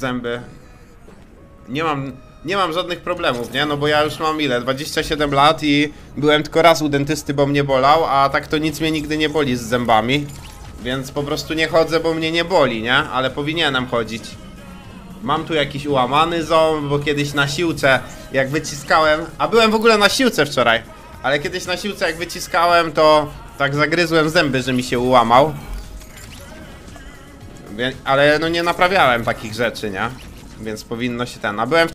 zęby. Nie mam, nie mam żadnych problemów, nie? No bo ja już mam ile? 27 lat i byłem tylko raz u dentysty, bo mnie bolał, a tak to nic mnie nigdy nie boli z zębami. Więc po prostu nie chodzę, bo mnie nie boli, nie? Ale powinienem chodzić. Mam tu jakiś ułamany ząb, bo kiedyś na siłce, jak wyciskałem, a byłem w ogóle na siłce wczoraj, ale kiedyś na siłce jak wyciskałem, to tak zagryzłem zęby, że mi się ułamał. Ale no nie naprawiałem takich rzeczy, nie? Więc powinno się ten. A byłem